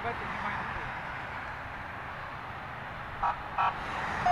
vai ter que mais no